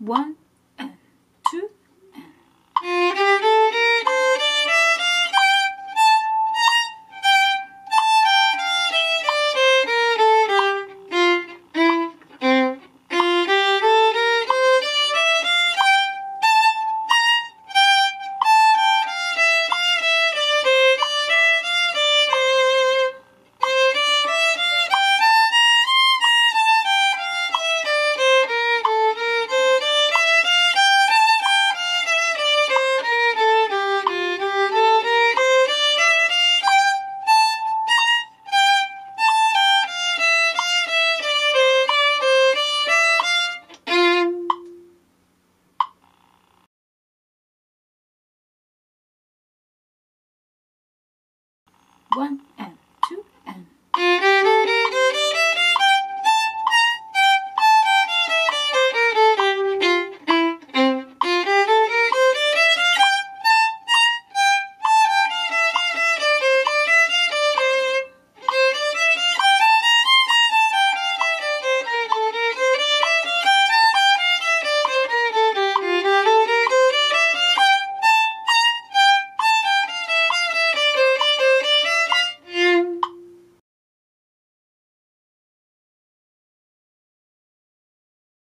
one one and